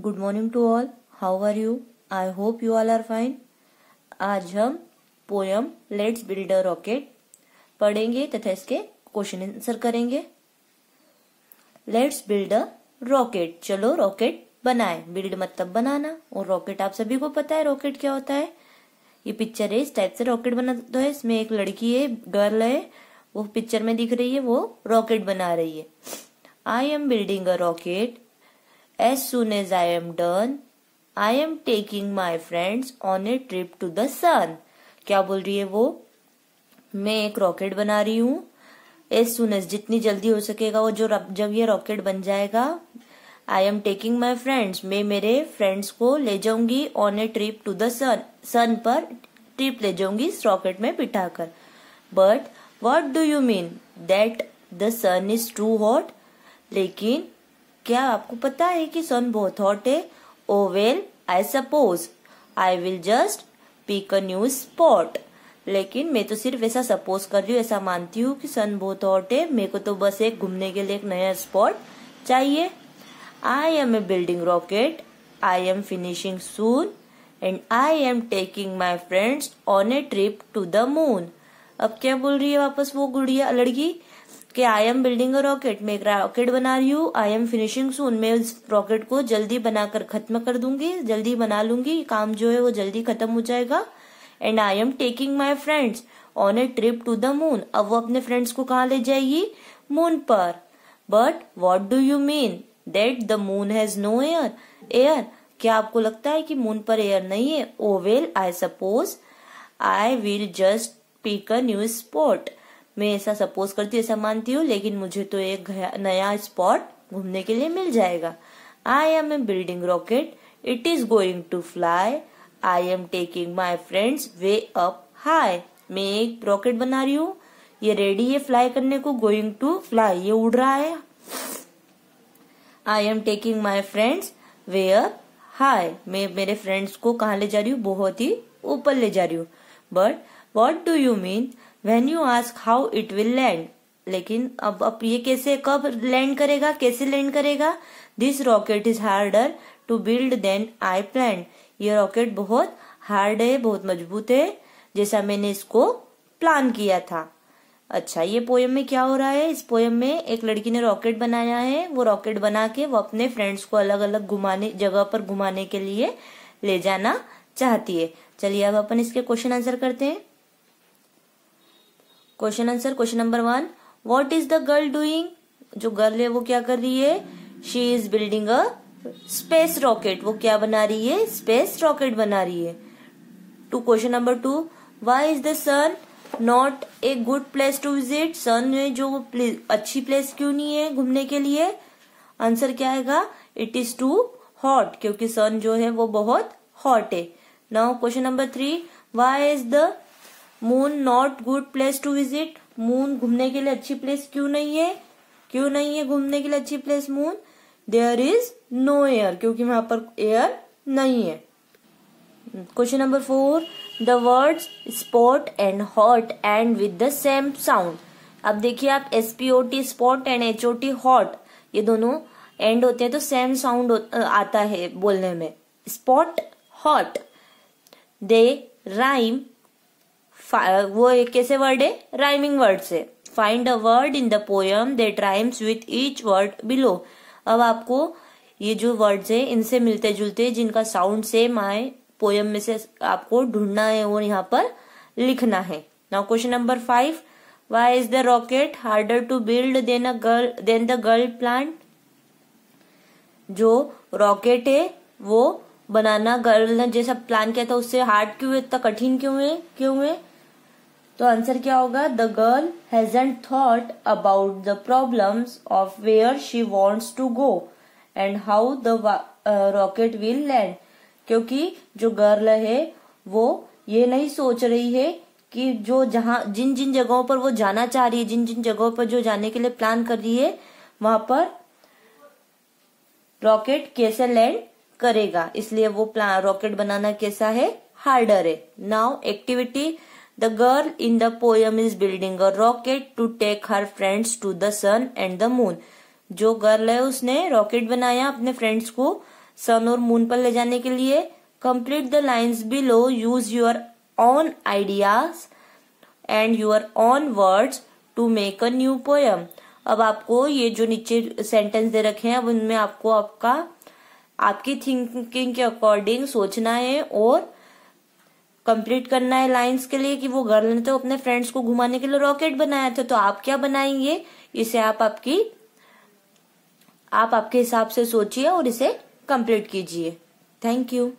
Good morning to all, how are you? I hope you all are fine आज हम poem let's build a rocket पढ़ेंगे तथा इसके question answer करेंगे। Let's build a rocket चलो rocket बनाए। Build मतलब बनाना। और रॉकेट आप सभी को पता है रॉकेट क्या होता है। ये पिक्चर है, इस टाइप से रॉकेट बना तो है। इसमें एक लड़की है गर्ल है। वो पिक्चर में दिख रही है, वो रॉकेट बना रही है। I am building a rocket as soon as I am done I am taking my friends on a trip to the sun क्या बोल रही है वो? मैं एक रॉकेट बना रही हूँ। एज सुन एज जितनी जल्दी हो सकेगा वो जो जब ये रॉकेट बन जाएगा I am taking my friends मैं मेरे फ्रेंड्स को ले जाऊँगी on a trip to the sun sun पर ट्रिप ले जाऊँगी इस रॉकेट में बिठाकर। But what do you mean that the sun is too hot लेकिन क्या आपको पता है कि सन बहुत हॉट है? ओ well I suppose I will just pick a new spot लेकिन मैं तो सिर्फ़ ऐसा सपोज़ कर रही हूँ, ऐसा मानती हूँ कि सन बहुत हॉट है। मेरे को तो बस एक घूमने के लिए एक नया स्पॉट चाहिए। I am a building rocket I am finishing soon and I am taking my friends on a trip to the moon अब क्या बोल रही है वापस वो गुड़िया, लड़की? कि I am building a rocket मैं एक रॉकेट बना रही हूँ आई एम फिनिशिंग सून मैं उस रॉकेट को जल्दी बनाकर, खत्म कर दूँगी, जल्दी बना लूँगी, काम जो है वो जल्दी खत्म हो जाएगा। And I am taking my friends on a trip to the moon अब वो अपने फ्रेंड्स को कहा ले जाएगी? मून पर। But what do you mean that the moon has no air air क्या आपको लगता है कि मून पर एयर नहीं है? ओ well I suppose I will just pick a new spot मैं ऐसा सपोज़ करती हूँ, ऐसा मानती हूँ, लेकिन मुझे तो एक नया स्पॉट घूमने के लिए मिल जाएगा। I am a building rocket it is going to fly I am taking my friends way up high मैं एक रॉकेट बना रही हूँ। ये रेडी है फ्लाई करने को गोइंग टू फ्लाई ये उड़ रहा है। I am taking my friends way up high मैं मेरे फ्रेंड्स को कहा ले जा रही हूँ? बहुत ही ऊपर ले जा रही हूँ। But what do you mean when you ask how it will land लेकिन अब अब ये कैसे, कब लैंड करेगा, कैसे लैंड करेगा? This rocket is harder to build than I plan ये रॉकेट बहुत हार्ड है, बहुत मज़बूत है, जैसा मैंने इसको प्लान किया था। अच्छा ये पोयम में क्या हो रहा है? इस पोयम में एक लड़की ने रॉकेट बनाया है। वो रॉकेट बना के वो अपने फ्रेंड्स को अलग अलग घुमाने, जगह पर घुमाने के लिए ले जाना चाहती है। चलिए अब अपन इसके क्वेश्चन आंसर करते हैं। Question answer question number one what is the girl doing जो गर्ल है, वो क्या कर रही है? She is building a space rocket वो क्या बना रही है? स्पेस रॉकेट बना रही है. Two question number two why is the sun not a good place to visit sun है जो अच्छी प्लेस क्यों नहीं है घूमने के लिए? आंसर क्या आएगा? इट इज़ टू हॉट क्योंकि सन जो है, वो बहुत हॉट है. Now question number three why is the moon not good place to visit moon घूमने के लिए अच्छी प्लेस क्यों नहीं है? क्यों नहीं है घूमने के लिए अच्छी place moon there is no air क्योंकि वहाँ पर एयर नहीं है। Question number four the words spot and hot and with the same sound अब देखिए आप S P O T spot and H O T hot ये दोनों एंड होते हैं तो सेम साउंड आता है बोलने में। स्पॉट हॉट दे राइम वो एक कैसे वर्ड है? राइमिंग वर्ड से। Find a word in the poem that rhymes with each word below अब आपको ये जो वर्ड्स है, इनसे मिलते जुलते जिनका साउंड सेम आए पोयम में से आपको ढूंढना है और यहाँ पर लिखना है। Now question number five why is the rocket harder to build than a girl than the girl planned जो रॉकेट है, वो बनाना गर्ल जैसा प्लान किया था, उससे हार्ड क्यों इतना कठिन क्यों है क्यों है? तो आंसर क्या होगा? The girl hasn't thought about the problems of where she wants to go and how the rocket will land क्योंकि जो गर्ल है, वो ये नहीं सोच रही है कि जो जहाँ जिन जिन जगहों पर वो जाना चाह रही है जिन जिन जगहों पर जो जाने के लिए प्लान कर रही है, वहाँ पर रॉकेट कैसे लैंड करेगा? इसलिए वो रॉकेट बनाना कैसा है? हार्डर है. Now activity The girl in the poem is building a rocket to take her friends to the sun and the moon. जो गर्ल है, उसने रॉकेट बनाया अपने फ्रेंड्स को सन और मून पर ले जाने के लिए। Complete the lines below use your own ideas and your own words to make a new poem अब आपको ये जो नीचे सेंटेंस दे रखे हैं, अब उनमें आपको आपका, आपकी थिंकिंग के अकॉर्डिंग सोचना है और कंप्लीट करना है लाइंस के लिए कि वो गर्ल ने तो अपने फ्रेंड्स को घुमाने के लिए रॉकेट बनाया था तो आप क्या बनाएँगे? इसे आप आपकी, आप आपके हिसाब से सोचिए और इसे कंप्लीट कीजिए। Thank you